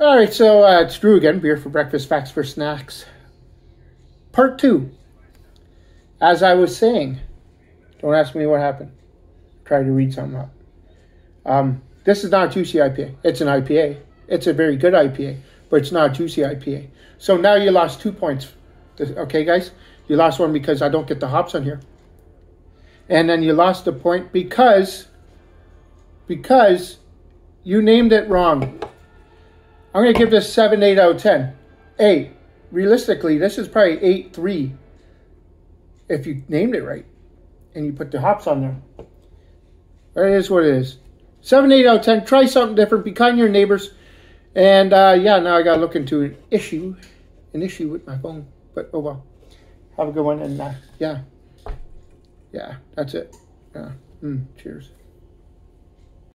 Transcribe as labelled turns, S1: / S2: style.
S1: All right, so uh, it's Drew again. Beer for breakfast, facts for snacks. Part two. As I was saying, don't ask me what happened. Try to read something up. Um, this is not a juicy IPA. It's an IPA. It's a very good IPA, but it's not a juicy IPA. So now you lost two points. Okay, guys? You lost one because I don't get the hops on here. And then you lost a point because because you named it wrong. I'm going to give this 7, 8 out of 10. 8. Realistically, this is probably 8, 3 if you named it right and you put the hops on there. It is what it is. 7, 8 out of 10. Try something different. Be kind to your neighbors. And uh, yeah, now I got to look into an issue, an issue with my phone. But oh well. Have a good one. And uh, yeah, yeah, that's it. Yeah. Mm, cheers.